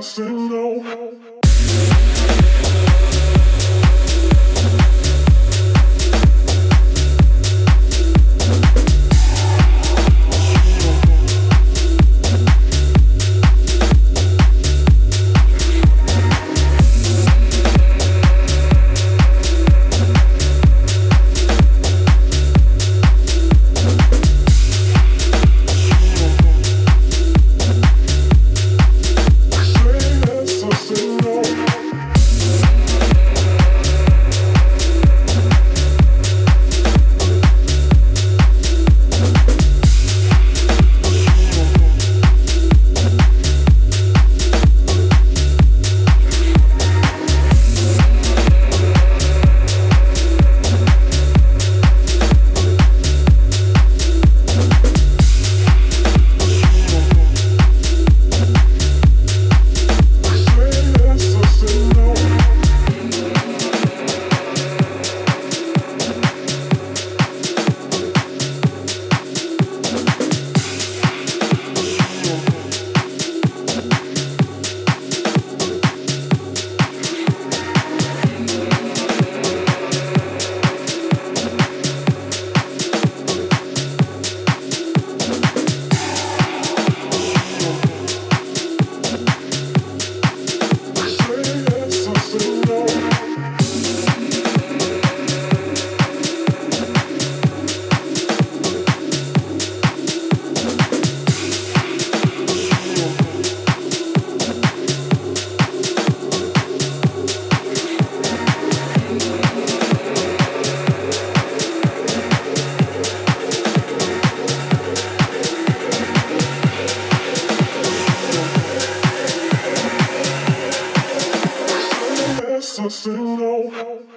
I said no. us to know.